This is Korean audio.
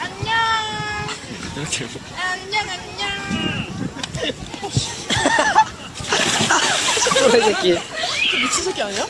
안녕. 안녕 안녕. 이 새끼. 그 미친 새끼 아니야?